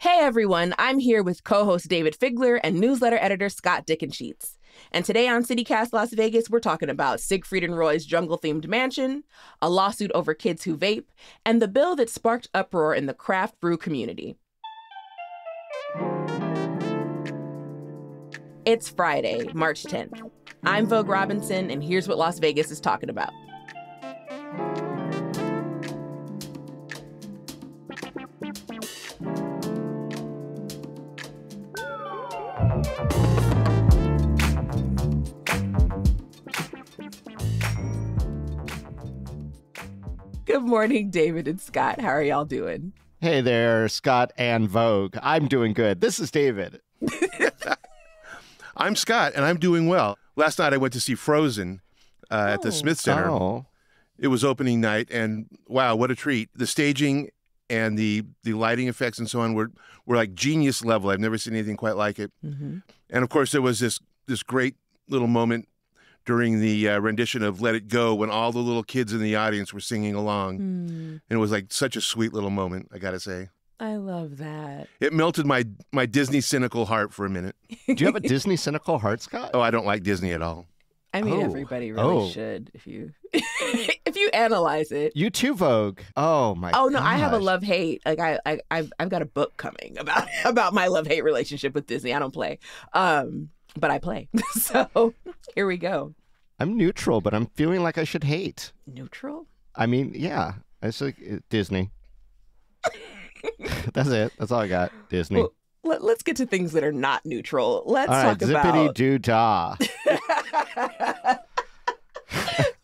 Hey everyone, I'm here with co host Dayvid Figler and newsletter editor Scott Dickensheets. And today on CityCast Las Vegas, we're talking about Siegfried and Roy's jungle themed mansion, a lawsuit over kids who vape, and the bill that sparked uproar in the craft brew community. It's Friday, March 10th. I'm Vogue Robinson, and here's what Las Vegas is talking about. Good morning, Dayvid and Scott. How are y'all doing? Hey there, Scott and Vogue. I'm doing good. This is Dayvid. I'm Scott, and I'm doing well. Last night I went to see Frozen uh, at the Oh. Smith Center. Oh, It was opening night, and wow, what a treat! The staging and the the lighting effects and so on were were like genius level. I've never seen anything quite like it. Mm-hmm. And of course, there was this this great little moment during the uh, rendition of "Let It Go" when all the little kids in the audience were singing along, and it was like such a sweet little moment. I got to say, I love that. it melted my my Disney cynical heart for a minute. do you have a Disney cynical heart, Scott? Oh, I don't like Disney at all. I mean, Oh. everybody really Oh. should if you if you analyze it. You too, Vogue. Oh my. Oh no, I have a love hate. Like I, I, I've, I've got a book coming about about my love hate relationship with Disney. I don't play, um, but I play. so here we go. I'm neutral, but I'm feeling like I should hate. Neutral. I mean, yeah, it's like uh, Disney. That's it. That's all I got. Disney. Well, Let, let's get to things that are not neutral. Let's all right, talk zippity about doo dah.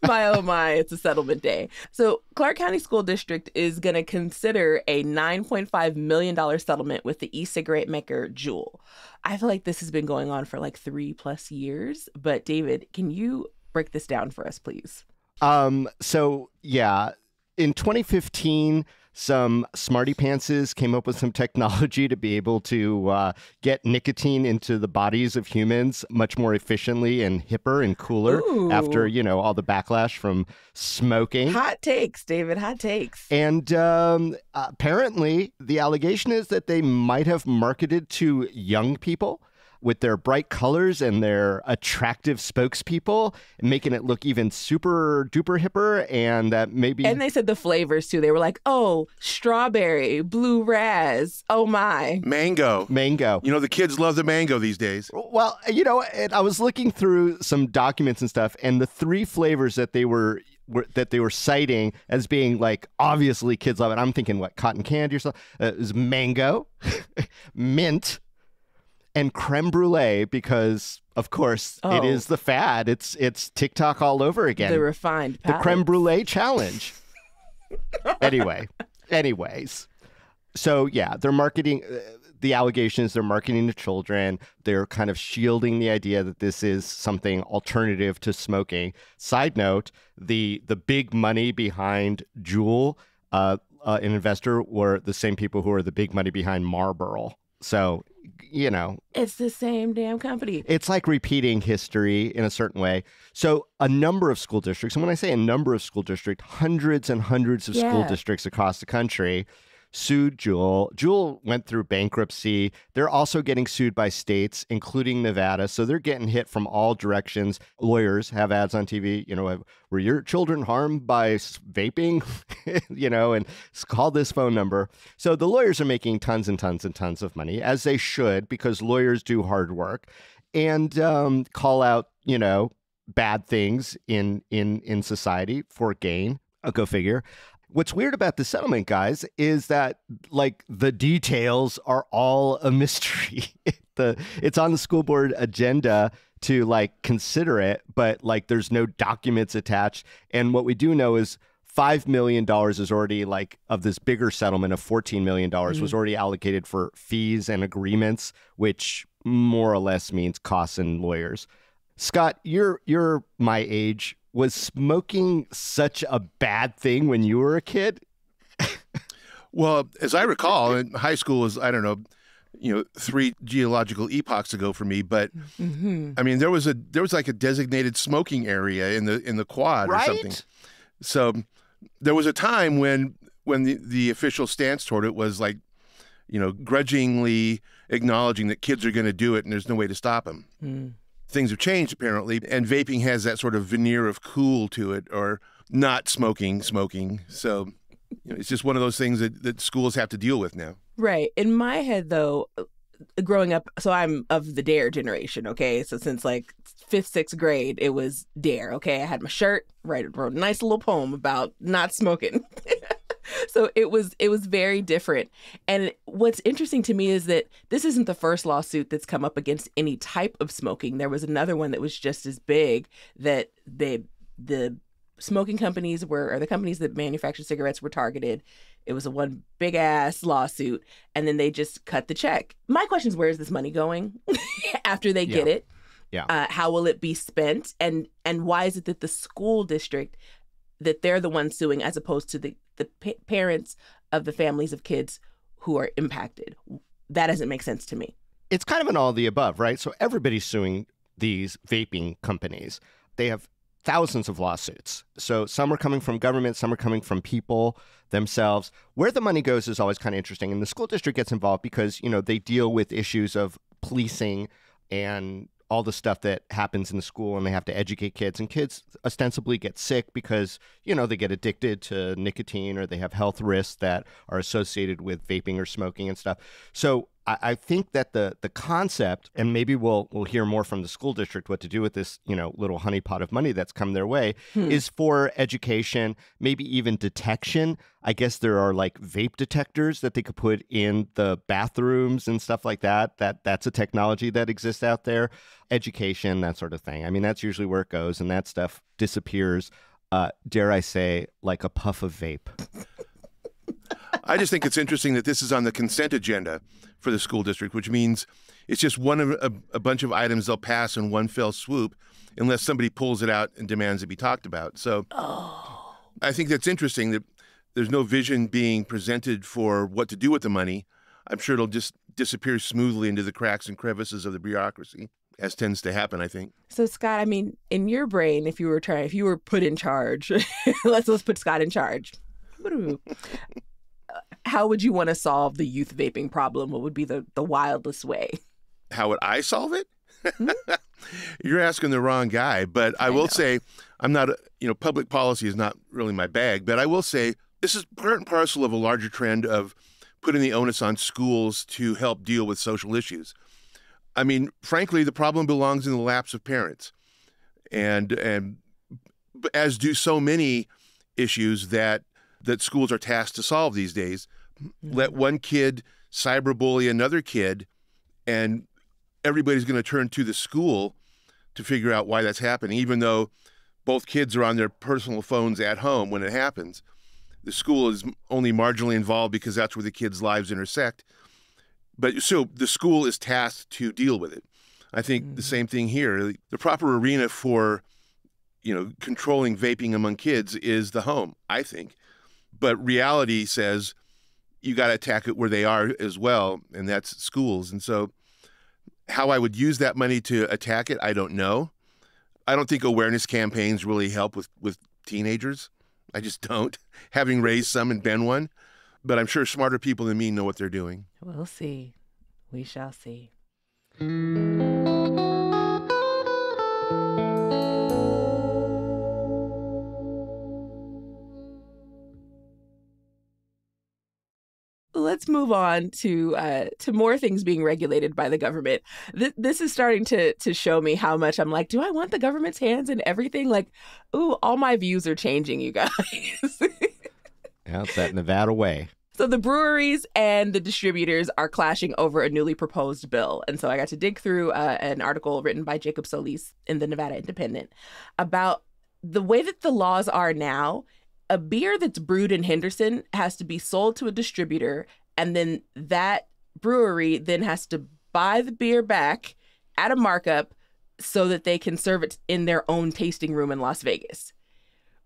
my oh my, it's a settlement day. So Clark County School District is going to consider a $9.5 million settlement with the e-cigarette maker Juul. I feel like this has been going on for like three plus years. But Dayvid, can you break this down for us, please? Um, so yeah, in 2015, some smarty pantses came up with some technology to be able to uh, get nicotine into the bodies of humans much more efficiently and hipper and cooler Ooh. after you know all the backlash from smoking. Hot takes, Dayvid. Hot takes. And um, apparently, the allegation is that they might have marketed to young people with their bright colors and their attractive spokespeople, making it look even super duper hipper. And that maybe. And they said the flavors too. They were like, oh, strawberry, blue raz. Oh my. Mango. Mango. You know, the kids love the mango these days. Well, you know, I was looking through some documents and stuff, and the three flavors that they were, were that they were citing as being like obviously kids love it. I'm thinking what cotton candy or something. Uh, it was mango, mint, and creme brulee because of course Oh. it is the fad. It's it's TikTok all over again. The refined the creme brulee challenge. anyway, anyways, so yeah, they're marketing. Uh, the allegations they're marketing to children. They're kind of shielding the idea that this is something alternative to smoking. Side note: the the big money behind Juul, uh, uh, an investor, were the same people who are the big money behind Marlboro. So, you know, It's the same damn company. it's like repeating history in a certain way. So, a number of school districts, and when I say a number of school districts, hundreds and hundreds of school districts across the country sued Juul. Juul went through bankruptcy. They're also getting sued by states, including Nevada. So they're getting hit from all directions. Lawyers have ads on TV, you know, were your children harmed by vaping? you know, and call this phone number. So the lawyers are making tons and tons and tons of money, as they should, because lawyers do hard work and um, call out, you know, bad things in in in society for gain. I'll go figure. What's weird about the settlement, guys, is that like the details are all a mystery. the it's on the school board agenda to like consider it, but like there's no documents attached. And what we do know is five million dollars is already like of this bigger settlement of fourteen million dollars was mm. already allocated for fees and agreements, which more or less means costs and lawyers. Scott, you're you're my age. Was smoking such a bad thing when you were a kid? Well, as I recall, in high school was I don't know, you know, three geological epochs ago for me. But Mm-hmm. I mean, there was a there was like a designated smoking area in the in the quad or something. So there was a time when when the, the official stance toward it was like, you know, grudgingly acknowledging that kids are going to do it and there's no way to stop them. Mm. Things have changed apparently, and vaping has that sort of veneer of cool to it, or not smoking, smoking. So you know, it's just one of those things that, that schools have to deal with now. Right. In my head, though, uh, growing up, so I'm of the Dare generation. Okay, so since like fifth, sixth grade, it was Dare. Okay, I had my shirt, right, wrote a nice little poem about not smoking. so it was it was very different. And what's interesting to me is that this isn't the first lawsuit that's come up against any type of smoking. There was another one that was just as big that they the smoking companies were or the companies that manufactured cigarettes were targeted. It was a one big ass lawsuit and then they just cut the check. My question is where is this money going after they get Yeah. it? Yeah. Uh, how will it be spent and and why is it that the school district that they're the ones suing as opposed to the the pa- parents of the families of kids who are impacted? That doesn't make sense to me. it's kind of an all of the above, right? So everybody's suing these vaping companies. They have thousands of lawsuits. So some are coming from government, some are coming from people themselves. Where the money goes is always kind of interesting. And the school district gets involved because, you know, they deal with issues of policing and all the stuff that happens in the school and they have to educate kids. And kids ostensibly get sick because you know they get addicted to nicotine or they have health risks that are associated with vaping or smoking and stuff. So I, I think that the the concept, and maybe we'll we'll hear more from the school district what to do with this, you know, little honeypot of money that's come their way, Hmm. is for education, maybe even detection. I guess there are like vape detectors that they could put in the bathrooms and stuff like that. That that's a technology that exists out there. Education, that sort of thing. I mean, that's usually where it goes, and that stuff disappears. Uh, dare I say, like a puff of vape. I just think it's interesting that this is on the consent agenda for the school district, which means it's just one of a, a bunch of items they'll pass in one fell swoop unless somebody pulls it out and demands it be talked about. So oh. I think that's interesting that there's no vision being presented for what to do with the money. I'm sure it'll just disappear smoothly into the cracks and crevices of the bureaucracy, as tends to happen, I think. So Scott, I mean, in your brain, if you were trying, if you were put in charge, let's let's put Scott in charge. How would you want to solve the youth vaping problem? What would be the the wildest way? How would I solve it? Hmm? You're asking the wrong guy, but I, I will know. say I'm not, a, you know, public policy is not really my bag, but I will say this is part and parcel of a larger trend of putting the onus on schools to help deal with social issues. I mean, frankly, the problem belongs in the laps of parents, and and as do so many issues that that schools are tasked to solve these days. Let one kid cyberbully another kid, and everybody's going to turn to the school to figure out why that's happening, even though both kids are on their personal phones at home when it happens. The school is only marginally involved because that's where the kids' lives intersect. But so the school is tasked to deal with it. I think the mm-hmm. same thing here. The proper arena for, you know, controlling vaping among kids is the home, I think. But reality says you got to attack it where they are as well, and that's schools. And so how I would use that money to attack it, I don't know. I don't think awareness campaigns really help with, with teenagers. I just don't, having raised some and been one. But I'm sure smarter people than me know what they're doing. We'll see. We shall see. Let's move on to uh, to more things being regulated by the government. Th- this is starting to to show me how much I'm like, do I want the government's hands in everything? Like, ooh, all my views are changing, you guys. Yeah, it's that Nevada way. So the breweries and the distributors are clashing over a newly proposed bill. And so I got to dig through uh, an article written by Jacob Solis in the Nevada Independent about the way that the laws are now. A beer that's brewed in Henderson has to be sold to a distributor, and then that brewery then has to buy the beer back at a markup so that they can serve it in their own tasting room in Las Vegas,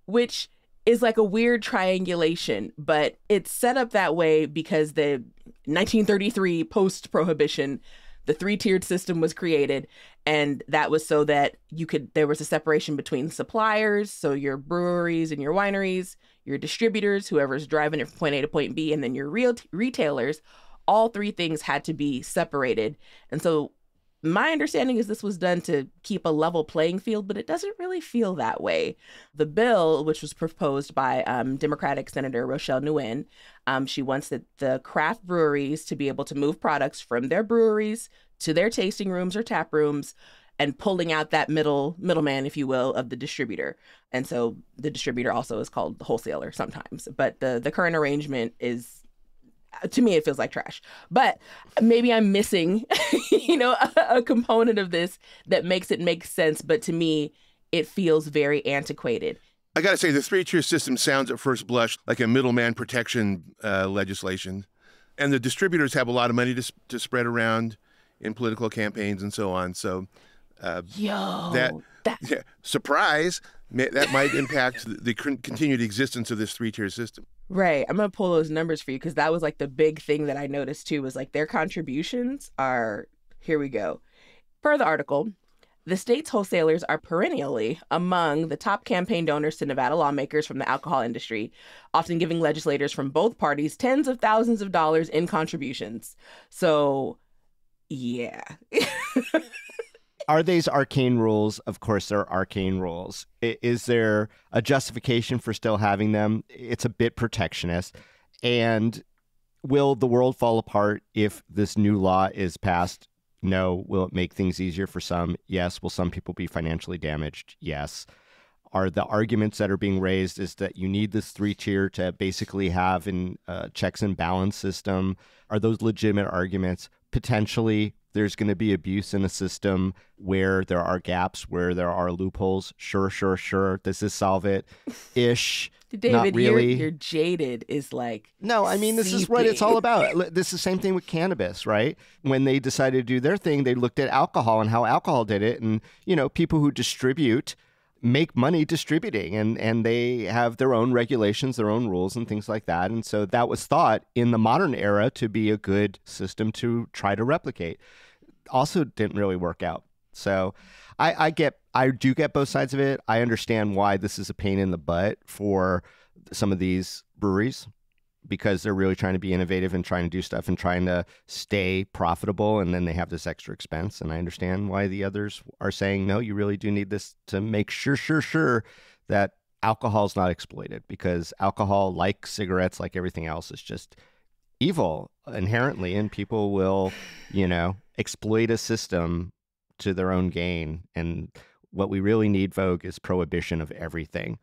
which is like a weird triangulation, but it's set up that way because the 1933 post prohibition, the three-tiered system was created and that was so that you could there was a separation between suppliers so your breweries and your wineries your distributors whoever's driving it from point a to point b and then your real retailers. All three things had to be separated. And so my understanding is this was done to keep a level playing field, but it doesn't really feel that way. The bill, which was proposed by um, Democratic Senator Rochelle Nguyen, um, she wants that the craft breweries to be able to move products from their breweries to their tasting rooms or tap rooms and pulling out that middle middleman if you will of the distributor and so the distributor also is called the wholesaler sometimes but the the current arrangement is to me it feels like trash. But maybe i'm missing you know a, a, component of this that makes it make sense but to me it feels very antiquated. I gotta say the three-tier system sounds at first blush like a middleman protection uh, legislation. And the distributors have a lot of money to, to spread around in political campaigns and so on. So uh, Yo, that, that... Yeah, surprise that might impact the continued existence of this three-tier system Right. I'm going to pull those numbers for you because that was like the big thing that I noticed too was like their contributions are here we go. Per the article, the state's wholesalers are perennially among the top campaign donors to Nevada lawmakers from the alcohol industry, often giving legislators from both parties tens of thousands of dollars in contributions. So, yeah. are these arcane rules? Of course, they're arcane rules. Is there a justification for still having them? It's a bit protectionist. And will the world fall apart if this new law is passed? No. Will it make things easier for some? Yes. Will some people be financially damaged? Yes. Are the arguments that are being raised is that you need this three tier to basically have a uh, checks and balance system? Are those legitimate arguments? Potentially, there's going to be abuse in a system where there are gaps, where there are loopholes. Sure, sure, sure. Does this solve it? Ish. Dayvid, Not really. You're, you're jaded is like. No, I mean, this is what it's all about. This is the same thing with cannabis, right? When they decided to do their thing, they looked at alcohol and how alcohol did it. And, you know, people who distribute make money distributing and and they have their own regulations their own rules and things like that. And so that was thought in the modern era to be a good system to try to replicate. Also didn't really work out. So i i get i do get both sides of it. I understand why this is a pain in the butt for some of these breweries because they're really trying to be innovative and trying to do stuff and trying to stay profitable and then they have this extra expense. And i understand why the others are saying no you really do need this to make sure sure sure that alcohol is not exploited because alcohol like cigarettes like everything else is just evil inherently and people will you know exploit a system to their own gain. And what we really need vogue is prohibition of everything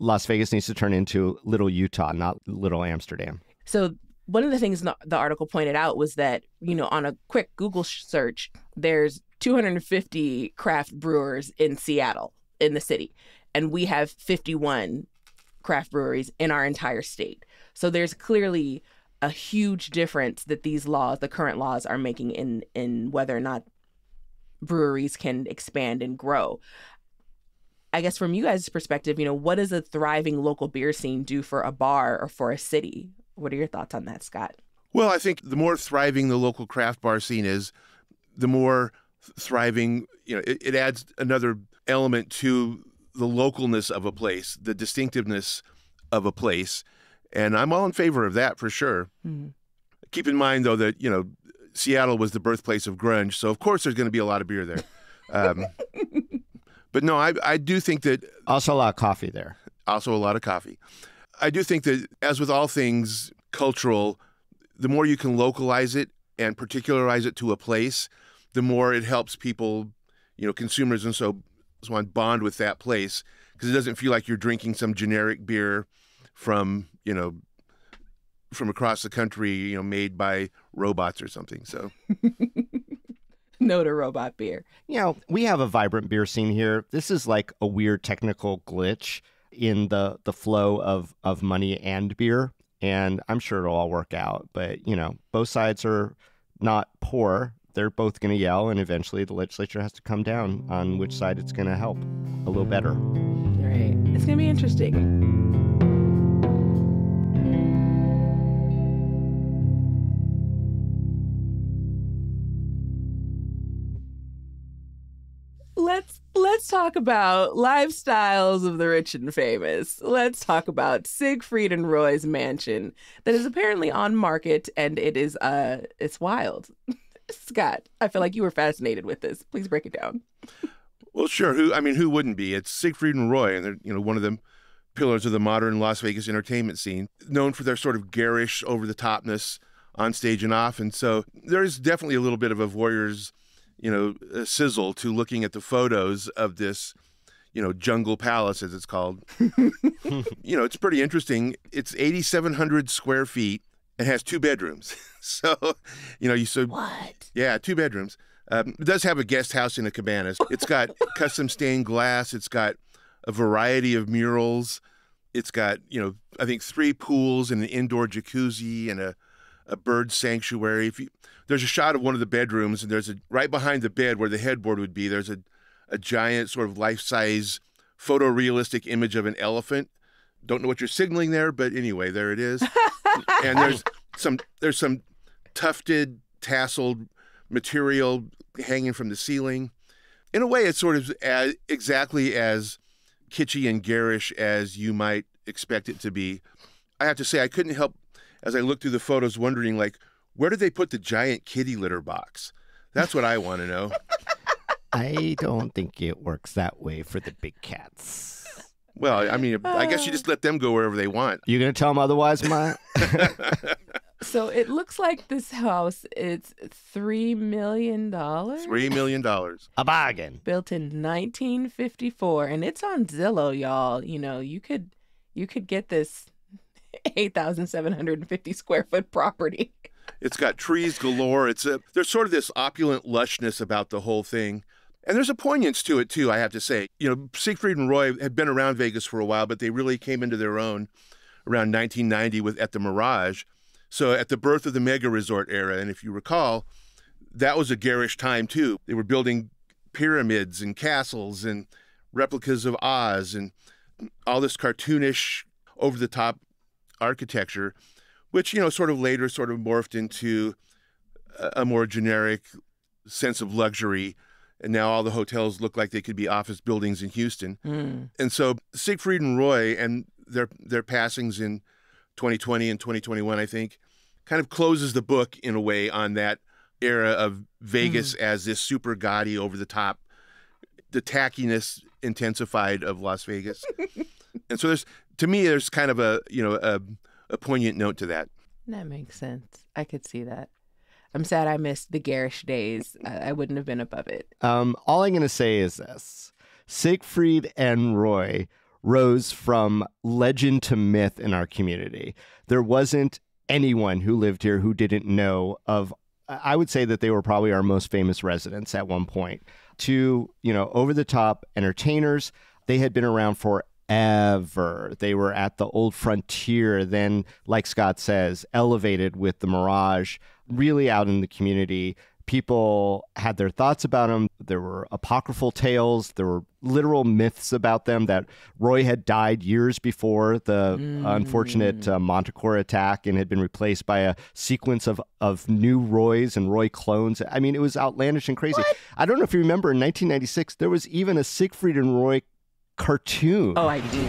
Las Vegas needs to turn into little Utah, not little Amsterdam. So one of the things the article pointed out was that you know on a quick Google search, there's 250 craft brewers in Seattle in the city, and we have 51 craft breweries in our entire state. So there's clearly a huge difference that these laws, the current laws, are making in in whether or not breweries can expand and grow. I guess from you guys' perspective, you know, what does a thriving local beer scene do for a bar or for a city? What are your thoughts on that, Scott? Well, I think the more thriving the local craft bar scene is, the more thriving, you know, it, it adds another element to the localness of a place, the distinctiveness of a place. And I'm all in favor of that for sure. Mm-hmm. Keep in mind, though, that, you know, Seattle was the birthplace of grunge. So, of course, there's going to be a lot of beer there. Um, But no, I, I do think that. Also, a lot of coffee there. Also, a lot of coffee. I do think that, as with all things cultural, the more you can localize it and particularize it to a place, the more it helps people, you know, consumers and so on bond with that place because it doesn't feel like you're drinking some generic beer from, you know, from across the country, you know, made by robots or something. So no to robot beer. You know, we have a vibrant beer scene here. This is like a weird technical glitch in the the flow of of money and beer, and I'm sure it'll all work out. But you know, both sides are not poor. They're both going to yell, and eventually the legislature has to come down on which side it's going to help a little better. All right, it's going to be interesting. Talk about lifestyles of the rich and famous. Let's talk about Siegfried and Roy's mansion that is apparently on market and it is uh it's wild. Scott, I feel like you were fascinated with this. Please break it down. Well, sure. Who I mean, who wouldn't be? It's Siegfried and Roy, and they're you know one of the pillars of the modern Las Vegas entertainment scene, known for their sort of garish, over the topness on stage and off. And so there's definitely a little bit of a voyeur's, you know, sizzle to looking at the photos of this, you know, jungle palace as it's called. you know, it's pretty interesting. It's 8,700 square feet and has two bedrooms. so, you know, you so What? yeah, two bedrooms. Um, it does have a guest house in the cabanas. It's got custom stained glass. It's got a variety of murals. It's got, you know, I think three pools and an indoor jacuzzi and a, a bird sanctuary. If you, there's a shot of one of the bedrooms, and there's a right behind the bed where the headboard would be. There's a, a giant sort of life size photorealistic image of an elephant. Don't know what you're signaling there, but anyway, there it is. and there's some there's some tufted, tasseled material hanging from the ceiling. In a way, it's sort of as, exactly as kitschy and garish as you might expect it to be. I have to say, I couldn't help as I looked through the photos wondering, like, where did they put the giant kitty litter box? That's what I want to know. I don't think it works that way for the big cats. Well, I mean, I guess you just let them go wherever they want. You're gonna tell them otherwise, Ma? So it looks like this house it's three million dollars. Three million dollars. A bargain. built in 1954 and it's on Zillow y'all you know you could you could get this 8750 square foot property It's got trees galore. It's a there's sort of this opulent lushness about the whole thing. And there's a poignance to it too, I have to say. You know, Siegfried and Roy had been around Vegas for a while, but they really came into their own around 1990 with at the Mirage. So at the birth of the mega resort era, and if you recall, that was a garish time too. They were building pyramids and castles and replicas of Oz and all this cartoonish, over the top architecture, which, you know, sort of later sort of morphed into a, a more generic sense of luxury. And now all the hotels look like they could be office buildings in Houston. Mm. And so Siegfried and Roy and their their passings in 2020 and 2021, I think, kind of closes the book in a way on that era of Vegas as this super gaudy, over the top, the tackiness intensified of Las Vegas. and so there's to me there's kind of a you know a, a poignant note to that. that makes sense i could see that i'm sad i missed the garish days i, I wouldn't have been above it Um, all I'm going to say is this Siegfried and Roy rose from legend to myth in our community. There wasn't anyone who lived here who didn't know of. I would say that they were probably our most famous residents at one point. To, you know, over the top entertainers, they had been around forever. They were at the old frontier, then, like Scott says, elevated with the Mirage, really out in the community people had their thoughts about them. There were apocryphal tales. There were literal myths about them that Roy had died years before the unfortunate uh, Montecore attack and had been replaced by a sequence of, of new Roys and Roy clones. I mean, it was outlandish and crazy. I don't know if you remember in 1996, there was even a Siegfried and Roy cartoon, oh i do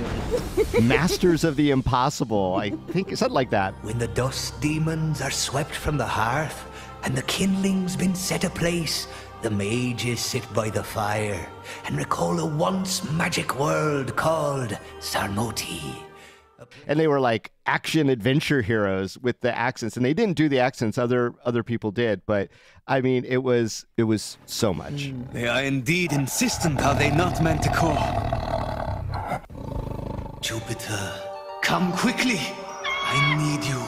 Masters of the Impossible. I think something like that. When the dust demons are swept from the hearth, and the kindling's been set aplace, the mages sit by the fire and recall a once magic world called Sarmoti. and they were like action adventure heroes with the accents and they didn't do the accents other other people did but i mean it was it was so much They are indeed insistent, are they not, Manticore? Jupiter, come quickly. I need you.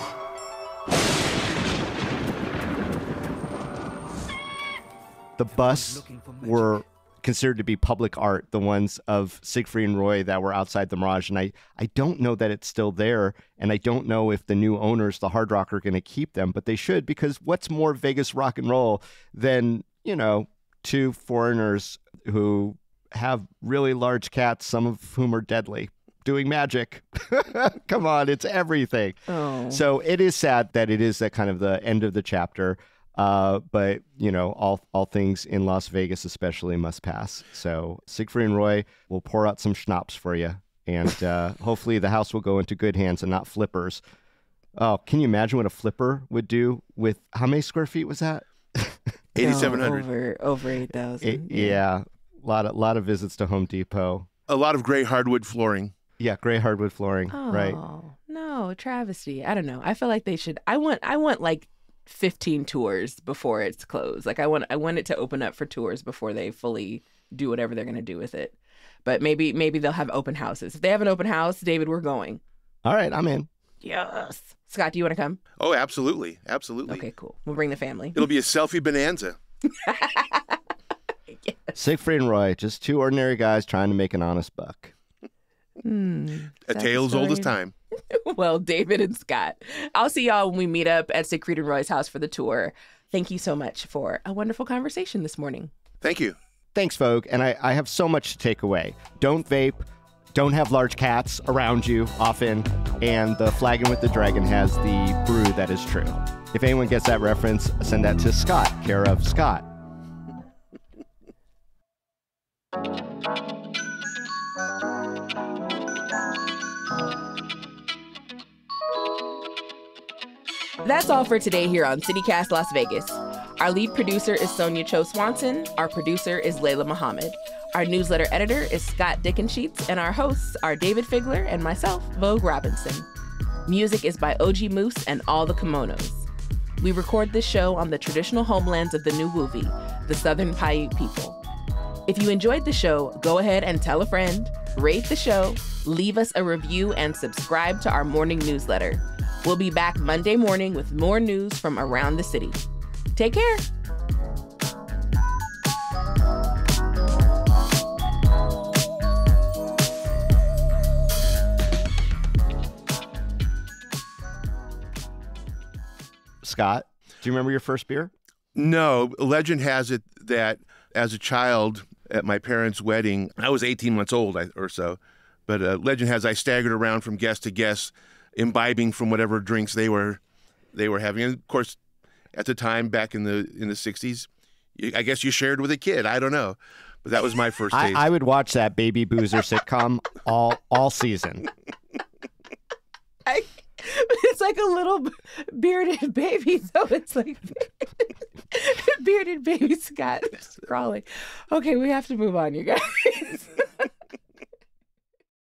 the bus were considered to be public art the ones of siegfried and roy that were outside the mirage and i i don't know that it's still there and i don't know if the new owners the hard rock are going to keep them but they should because what's more vegas rock and roll than you know two foreigners who have really large cats some of whom are deadly doing magic come on it's everything oh So it is sad that it is that kind of the end of the chapter. Uh, but you know, all all things in Las Vegas, especially, must pass. So Siegfried and Roy will pour out some schnapps for you, and uh, hopefully the house will go into good hands and not flippers. Oh, can you imagine what a flipper would do with how many square feet was that? Eighty seven hundred. No, over over eight It- thousand. yeah, a lot of lot of visits to Home Depot. A lot of gray hardwood flooring. Yeah, gray hardwood flooring. Oh Right. no, travesty. I don't know. I feel like they should. I want. I want like fifteen tours before it's closed. Like I want. I want it to open up for tours before they fully do whatever they're going to do with it. But maybe maybe they'll have open houses. If they have an open house, Dayvid, we're going. All right, I'm in. Yes. Scott, do you want to come? Oh, absolutely, absolutely. Okay, cool. We'll bring the family. It'll be a selfie bonanza. Siegfried and Roy, just two ordinary guys trying to make an honest buck. Hmm. A Is tale as old as time. well, Dayvid and Scott. I'll see y'all when we meet up at Siegfried and Roy's house for the tour. Thank you so much for a wonderful conversation this morning. Thank you. Thanks, Vogue. And I, I have so much to take away. Don't vape. Don't have large cats around you often. And the Flagon with the Dragon has the brew that is true. If anyone gets that reference, send that to Scott, care of Scott. That's all for today here on CityCast Las Vegas. Our lead producer is Sonia Cho Swanson. Our producer is Layla Muhammad. Our newsletter editor is Scott Dickensheets, and our hosts are Dayvid Figler and myself, Vogue Robinson. Music is by OG Moose and All the Kimonos. We record this show on the traditional homelands of the Nuwuvi, the Southern Paiute people. If you enjoyed the show, go ahead and tell a friend, rate the show, leave us a review, and subscribe to our morning newsletter. We'll be back Monday morning with more news from around the city. Take care. Scott, do you remember your first beer? No, legend has it that as a child at my parents' wedding, I was 18 months old or so, but uh, legend has I staggered around from guest to guest, imbibing from whatever drinks they were they were having. And of course, at the time back in the in the 60s, I guess you shared with a kid. I don't know, but that was my first I, taste. I would watch that baby boozer sitcom all all season. I, it's like a little bearded baby, so it's like bearded baby Scott crawling. Okay, we have to move on, you guys.